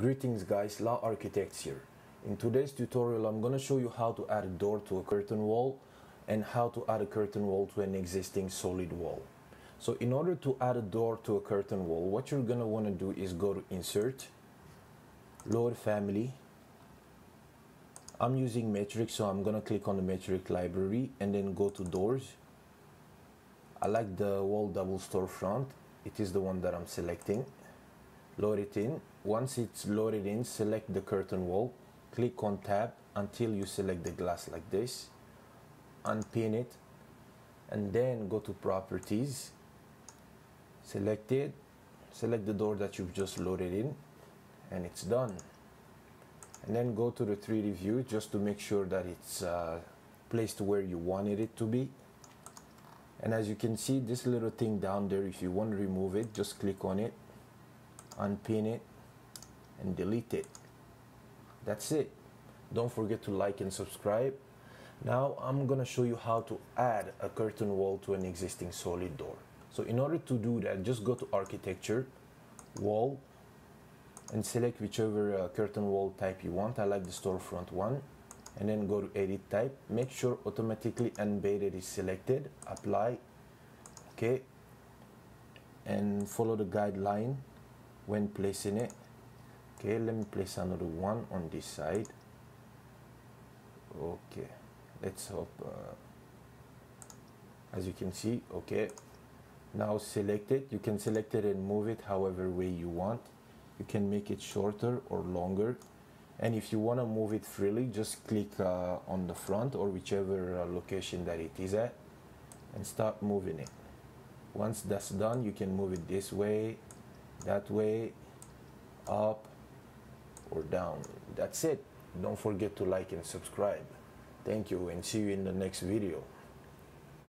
Greetings guys, Laharchitects here. In today's tutorial I'm gonna show you how to add a door to a curtain wall and how to add a curtain wall to an existing solid wall. So in order to add a door to a curtain wall, what you're gonna wanna do is go to Insert, Load Family. I'm using Matrix so I'm gonna click on the Matrix library and then go to Doors. I like the wall double storefront. It is the one that I'm selecting load it in. Once it's loaded in select the curtain wall. Click on tab until you select the glass like this. Unpin it. And then go to properties. Select it. Select the door that you've just loaded in. And it's done. And then go to the 3d view just to make sure that it's uh, placed where you wanted it to be. And as you can see this little thing down there if you want to remove it just click on it unpin it and delete it. That's it. Don't forget to like and subscribe. Now I'm gonna show you how to add a curtain wall to an existing solid door. So in order to do that just go to architecture wall and select whichever uh, curtain wall type you want. I like the storefront one. And then go to edit type. Make sure automatically embedded is selected. Apply. Okay. And follow the guideline when placing it. Okay let me place another one on this side. Okay let's hope uh, as you can see okay. Now select it. You can select it and move it however way you want. You can make it shorter or longer. And if you want to move it freely just click uh, on the front or whichever uh, location that it is at and start moving it. Once that's done you can move it this way that way up or down. That's it. Don't forget to like and subscribe. Thank you and see you in the next video